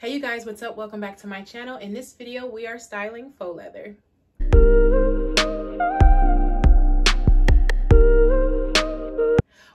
Hey you guys, what's up? Welcome back to my channel. In this video, we are styling faux leather.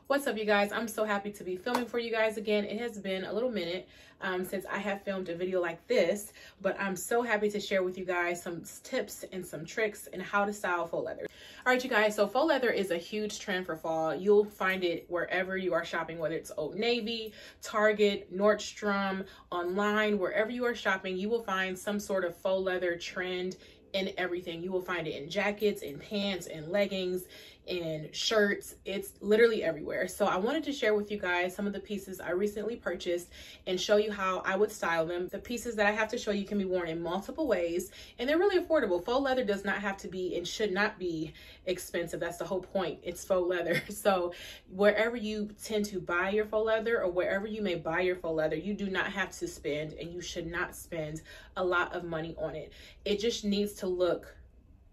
What's up you guys? I'm so happy to be filming for you guys again. It has been a little minute um, since I have filmed a video like this, but I'm so happy to share with you guys some tips and some tricks and how to style faux leather. All right, you guys, so faux leather is a huge trend for fall. You'll find it wherever you are shopping, whether it's Old Navy, Target, Nordstrom, online, wherever you are shopping, you will find some sort of faux leather trend in everything. You will find it in jackets, in pants, in leggings, in shirts. It's literally everywhere. So I wanted to share with you guys some of the pieces I recently purchased and show you how I would style them. The pieces that I have to show you can be worn in multiple ways and they're really affordable. Faux leather does not have to be and should not be expensive. That's the whole point. It's faux leather. So wherever you tend to buy your faux leather or wherever you may buy your faux leather, you do not have to spend and you should not spend a lot of money on it. It just needs to look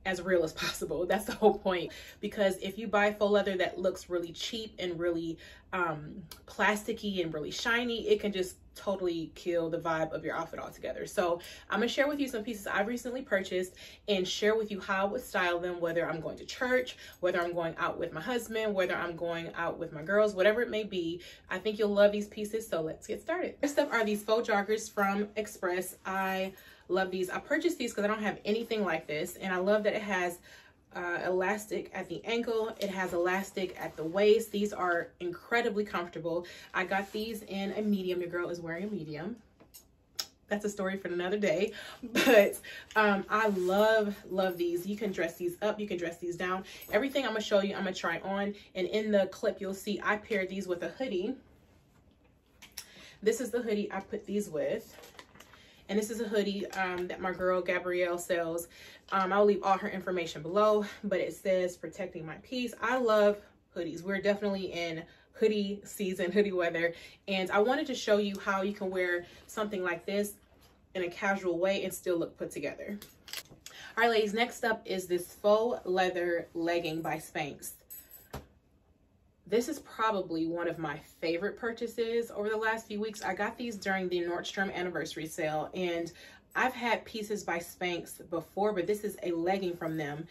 as real as possible. That's the whole point. Because if you buy faux leather that looks really cheap and really um, plasticky and really shiny, it can just totally kill the vibe of your outfit altogether. So I'm gonna share with you some pieces I've recently purchased and share with you how I would style them, whether I'm going to church, whether I'm going out with my husband, whether I'm going out with my girls, whatever it may be. I think you'll love these pieces, so let's get started. First up are these faux joggers from Express. I Love these. I purchased these because I don't have anything like this. And I love that it has uh, elastic at the ankle. It has elastic at the waist. These are incredibly comfortable. I got these in a medium. Your girl is wearing a medium. That's a story for another day. But um, I love, love these. You can dress these up. You can dress these down. Everything I'm going to show you, I'm going to try on. And in the clip, you'll see I paired these with a hoodie. This is the hoodie I put these with. And this is a hoodie um, that my girl Gabrielle sells. Um, I'll leave all her information below, but it says protecting my peace. I love hoodies. We're definitely in hoodie season, hoodie weather. And I wanted to show you how you can wear something like this in a casual way and still look put together. All right, ladies, next up is this faux leather legging by Spanx. This is probably one of my favorite purchases over the last few weeks. I got these during the Nordstrom anniversary sale and I've had pieces by Spanx before, but this is a legging from them.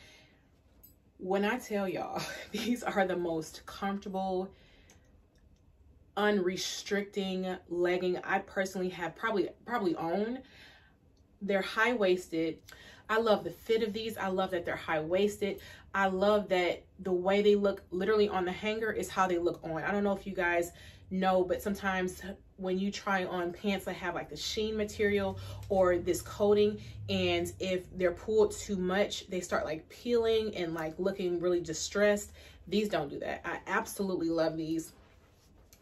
When I tell y'all, these are the most comfortable, unrestricting legging I personally have probably probably owned. They're high-waisted. I love the fit of these. I love that they're high-waisted. I love that the way they look literally on the hanger is how they look on. I don't know if you guys know, but sometimes when you try on pants that have like the sheen material or this coating, and if they're pulled too much, they start like peeling and like looking really distressed. These don't do that. I absolutely love these.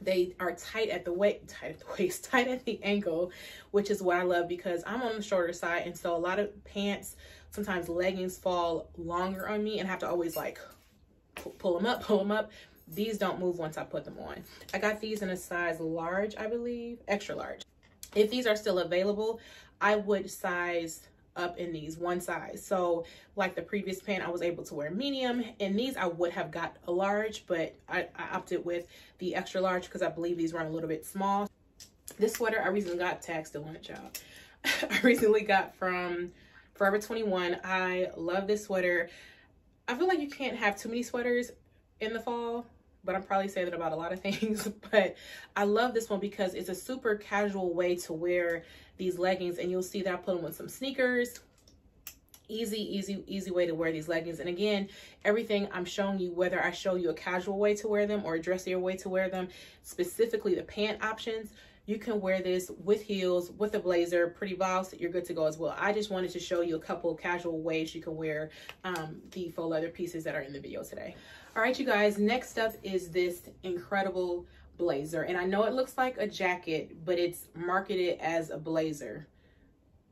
They are tight at the waist, tight at the waist, tight at the ankle, which is what I love because I'm on the shorter side. And so a lot of pants, sometimes leggings fall longer on me and I have to always like pull them up, pull them up. These don't move once I put them on. I got these in a size large, I believe, extra large. If these are still available, I would size up in these one size. So like the previous pant, I was able to wear medium. In these, I would have got a large, but I, I opted with the extra large because I believe these run a little bit small. This sweater I recently got, still on it, child. I recently got from Forever 21. I love this sweater. I feel like you can't have too many sweaters in the fall but I'm probably saying that about a lot of things. But I love this one because it's a super casual way to wear these leggings. And you'll see that I put them with some sneakers. Easy, easy, easy way to wear these leggings. And again, everything I'm showing you, whether I show you a casual way to wear them or a dressier way to wear them, specifically the pant options, you can wear this with heels, with a blazer, pretty blouse, you're good to go as well. I just wanted to show you a couple casual ways you can wear um, the faux leather pieces that are in the video today. All right, you guys, next up is this incredible blazer. And I know it looks like a jacket, but it's marketed as a blazer.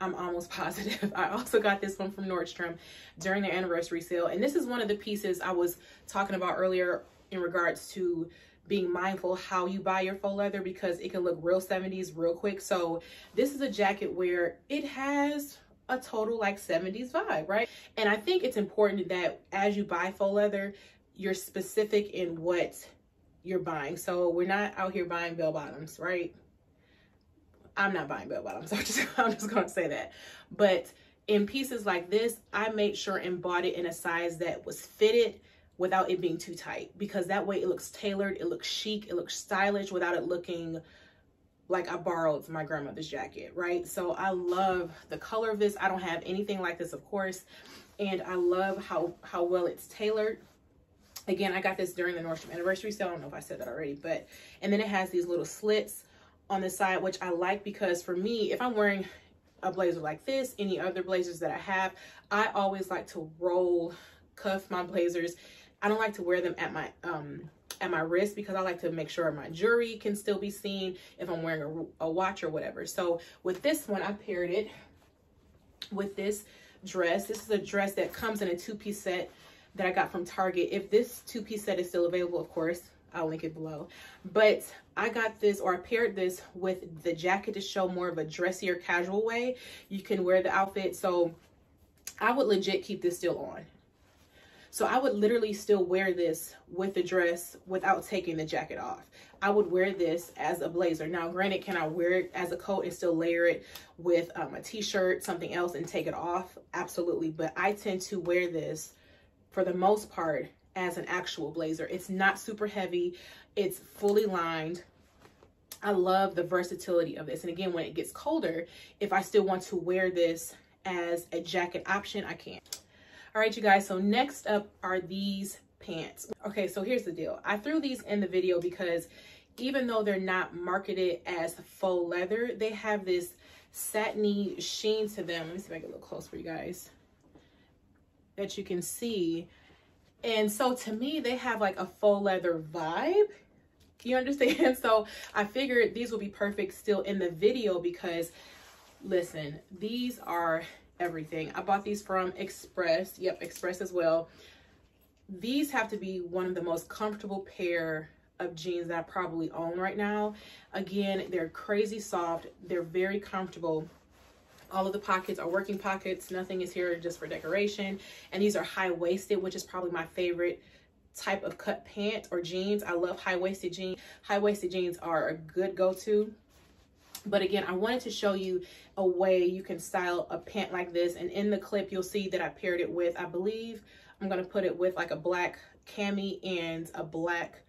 I'm almost positive. I also got this one from Nordstrom during their anniversary sale. And this is one of the pieces I was talking about earlier in regards to being mindful how you buy your faux leather because it can look real 70s real quick. So this is a jacket where it has a total like 70s vibe, right? And I think it's important that as you buy faux leather, you're specific in what you're buying. So we're not out here buying bell bottoms, right? I'm not buying bell bottoms. I'm just, I'm just gonna say that. But in pieces like this, I made sure and bought it in a size that was fitted without it being too tight because that way it looks tailored, it looks chic, it looks stylish without it looking like I borrowed my grandmother's jacket, right? So I love the color of this. I don't have anything like this, of course. And I love how, how well it's tailored. Again, I got this during the Nordstrom anniversary sale. I don't know if I said that already, but, and then it has these little slits on the side, which I like because for me, if I'm wearing a blazer like this, any other blazers that I have, I always like to roll cuff my blazers. I don't like to wear them at my um at my wrist because I like to make sure my jewelry can still be seen if I'm wearing a, a watch or whatever. So with this one, I paired it with this dress. This is a dress that comes in a two-piece set that I got from Target. If this two-piece set is still available, of course, I'll link it below. But I got this or I paired this with the jacket to show more of a dressier casual way. You can wear the outfit. So I would legit keep this still on. So I would literally still wear this with the dress without taking the jacket off. I would wear this as a blazer. Now, granted, can I wear it as a coat and still layer it with um, a t-shirt, something else, and take it off? Absolutely. But I tend to wear this, for the most part, as an actual blazer. It's not super heavy. It's fully lined. I love the versatility of this. And again, when it gets colder, if I still want to wear this as a jacket option, I can. All right, you guys, so next up are these pants. Okay, so here's the deal. I threw these in the video because even though they're not marketed as faux leather, they have this satiny sheen to them. Let me see if I can look close for you guys. That you can see. And so to me, they have like a faux leather vibe. You understand? So I figured these will be perfect still in the video because listen, these are everything. I bought these from Express. Yep, Express as well. These have to be one of the most comfortable pair of jeans that I probably own right now. Again, they're crazy soft. They're very comfortable. All of the pockets are working pockets. Nothing is here just for decoration. And these are high-waisted, which is probably my favorite type of cut pants or jeans. I love high-waisted jeans. High-waisted jeans are a good go-to but again, I wanted to show you a way you can style a pant like this. And in the clip, you'll see that I paired it with, I believe, I'm going to put it with like a black cami and a black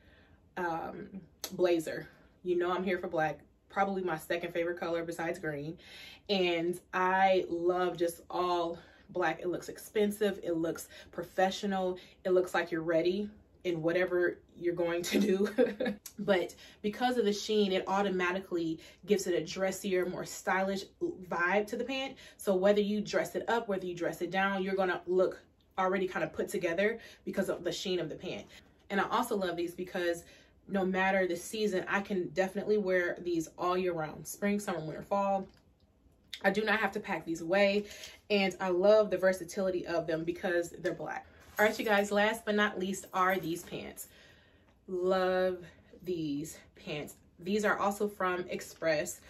um, blazer. You know I'm here for black. Probably my second favorite color besides green. And I love just all black. It looks expensive. It looks professional. It looks like you're ready in whatever you're going to do. but because of the sheen, it automatically gives it a dressier, more stylish vibe to the pant. So whether you dress it up, whether you dress it down, you're going to look already kind of put together because of the sheen of the pant. And I also love these because no matter the season, I can definitely wear these all year round. Spring, summer, winter, fall. I do not have to pack these away. And I love the versatility of them because they're black. All right, you guys, last but not least are these pants. Love these pants. These are also from Express.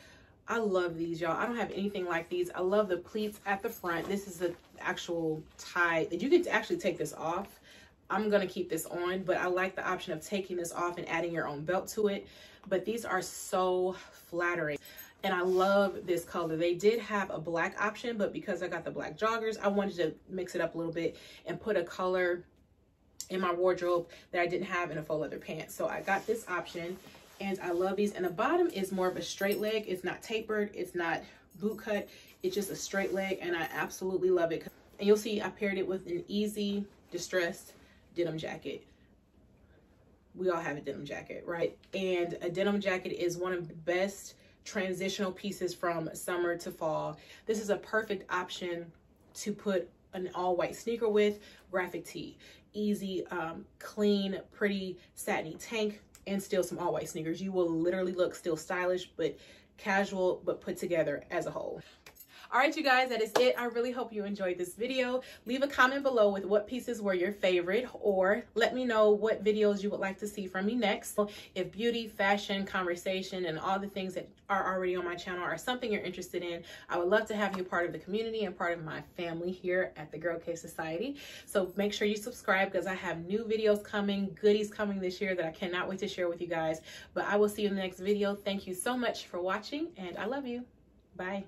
I love these, y'all. I don't have anything like these. I love the pleats at the front. This is the actual tie. You can actually take this off. I'm going to keep this on, but I like the option of taking this off and adding your own belt to it. But these are so flattering and I love this color. They did have a black option, but because I got the black joggers, I wanted to mix it up a little bit and put a color in my wardrobe that I didn't have in a faux leather pants. So I got this option and I love these. And the bottom is more of a straight leg. It's not tapered. It's not boot cut. It's just a straight leg and I absolutely love it. And you'll see I paired it with an easy distressed denim jacket we all have a denim jacket, right? And a denim jacket is one of the best transitional pieces from summer to fall. This is a perfect option to put an all white sneaker with graphic tee. Easy, um, clean, pretty satiny tank and still some all white sneakers. You will literally look still stylish, but casual, but put together as a whole. All right, you guys, that is it. I really hope you enjoyed this video. Leave a comment below with what pieces were your favorite or let me know what videos you would like to see from me next. If beauty, fashion, conversation, and all the things that are already on my channel are something you're interested in, I would love to have you part of the community and part of my family here at the Girl Cave Society. So make sure you subscribe because I have new videos coming, goodies coming this year that I cannot wait to share with you guys. But I will see you in the next video. Thank you so much for watching and I love you. Bye.